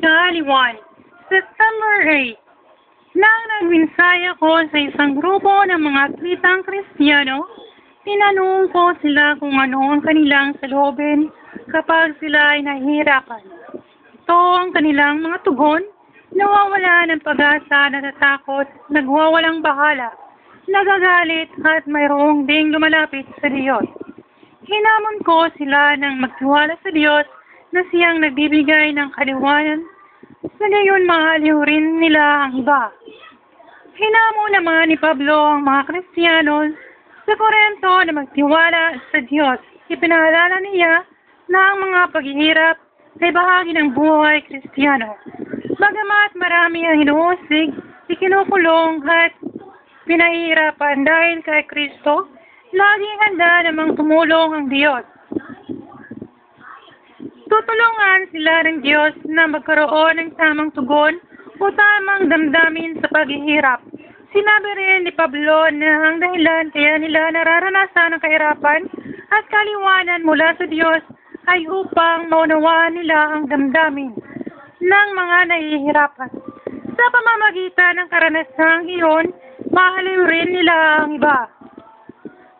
Kaliwan, September 8. Nang nagminsay ako sa isang grupo ng mga atletang Kristiyano, tinanong ko sila kung ano ang kanilang salobin kapag sila ay nahihirapan. Ito ang kanilang mga tugon, nawawala ng pag-asa, natatakot, nagwawalang bahala, nagagalit at mayroong ding lumalapit sa Diyos. Hinamon ko sila ng magtiwala sa Diyos na siyang nagbibigay ng kaliwanan sa gayon maaliw rin nila ang iba. Hinamo naman ni Pablo ang mga Kristiyanos sa Korento na magtiwala sa Diyos. Ipinaalala niya na ang mga paghihirap ay bahagi ng buhay Kristiyano. Bagamat marami ang hinuusig, ikinukulong at pinahihirapan dahil kay Kristo, laging handa namang tumulong ang Diyos. Tutulungan sila ng Diyos na magkaroon ng tamang tugon o tamang damdamin sa paghihirap. Sinabi rin ni Pablo na ang dahilan kaya nila nararanasan ang kahirapan at kaliwanan mula sa Diyos ay upang maunawaan nila ang damdamin ng mga nahihirapan. Sa pamamagitan ng karanasang iyon, maaliw rin nila ang iba.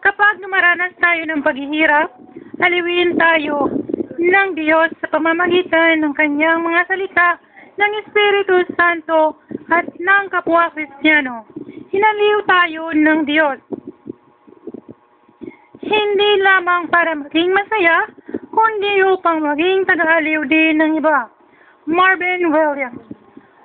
Kapag numaranas tayo ng paghihirap, aliwin tayo ng Diyos sa pamamagitan ng kanyang mga salita ng Espiritu Santo at ng kapwa Kristiyano. Hinaliw tayo ng Diyos. Hindi lamang para maging masaya, kundi upang maging tagaaliw din ng iba. Marvin Williams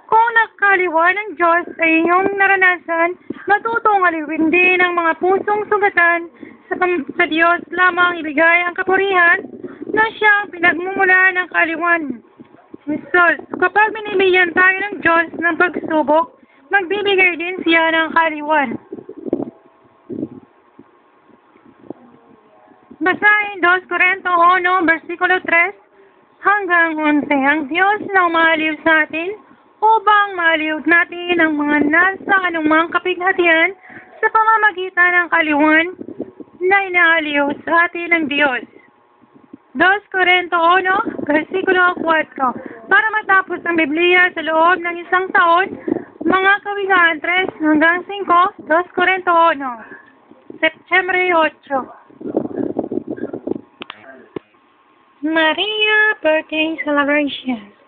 Kung nakaliwa ng Diyos ay iyong naranasan, matutong aliwin din ang mga pusong sugatan sa, sa Diyos lamang ibigay ang kapurihan na siyang pinagmumula ng kaliwan. Jesus, kapag binibigyan tayo ng Diyos ng pagsubok, magbibigay din siya ng kaliwan. Basahin 2 Corinto 1, versikulo 3 hanggang 11. Ang Diyos na umaliw sa atin upang maliw natin ang mga nasa anumang kapighatian sa pamamagitan ng kaliwan na inaaliw sa atin ng Diyos. 2 Corinto 1, versikulo 4. Para matapos ang Biblia sa loob ng isang taon, mga kawigaan 3 hanggang 5, 2 Corinto 1. September 8. Maria Birthday Celebration